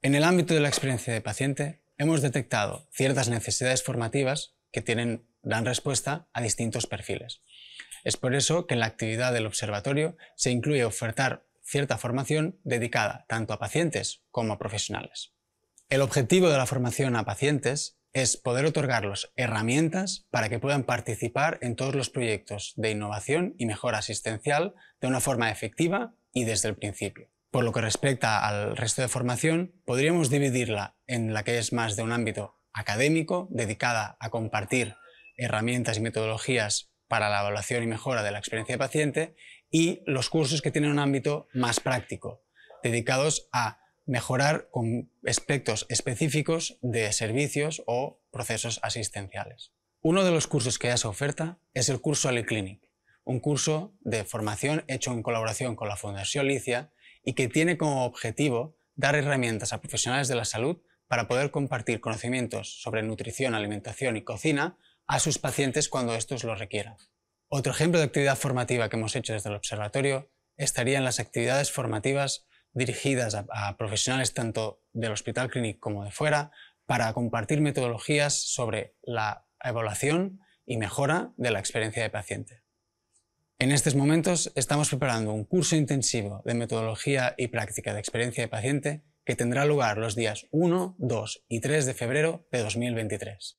En el ámbito de la experiencia de paciente, hemos detectado ciertas necesidades formativas que tienen gran respuesta a distintos perfiles. Es por eso que en la actividad del observatorio se incluye ofertar cierta formación dedicada tanto a pacientes como a profesionales. El objetivo de la formación a pacientes es poder otorgarlos herramientas para que puedan participar en todos los proyectos de innovación y mejora asistencial de una forma efectiva y desde el principio. Por lo que respecta al resto de formación, podríamos dividirla en la que es más de un ámbito académico, dedicada a compartir herramientas y metodologías para la evaluación y mejora de la experiencia de paciente, y los cursos que tienen un ámbito más práctico, dedicados a mejorar con aspectos específicos de servicios o procesos asistenciales. Uno de los cursos que ya se oferta es el curso Aliclinic, un curso de formación hecho en colaboración con la Fundación Licia y que tiene como objetivo dar herramientas a profesionales de la salud para poder compartir conocimientos sobre nutrición, alimentación y cocina a sus pacientes cuando estos lo requieran. Otro ejemplo de actividad formativa que hemos hecho desde el observatorio estaría en las actividades formativas dirigidas a, profesionales tanto del Hospital Clínic como de fuera para compartir metodologías sobre la evaluación y mejora de la experiencia de paciente. En estos momentos estamos preparando un curso intensivo de metodología y práctica de experiencia de paciente que tendrá lugar los días 1, 2 y 3 de febrero de 2023.